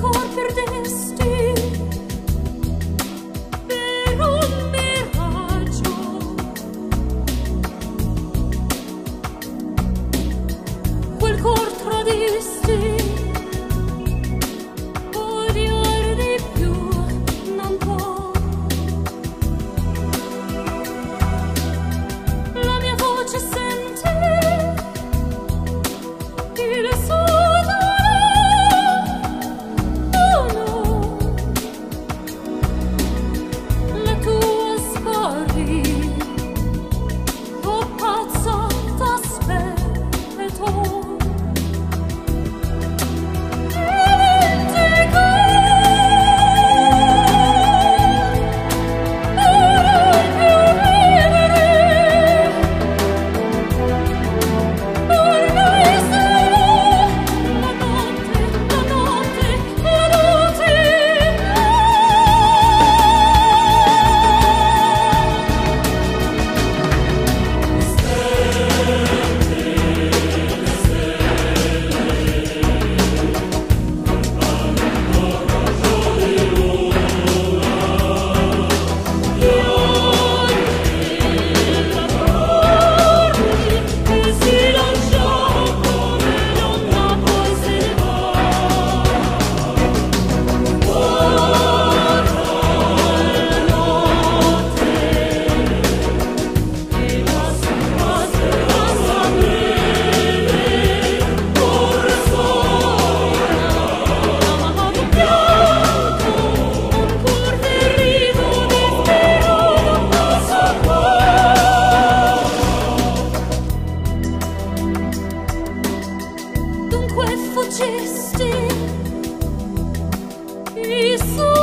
cor per destino 你所。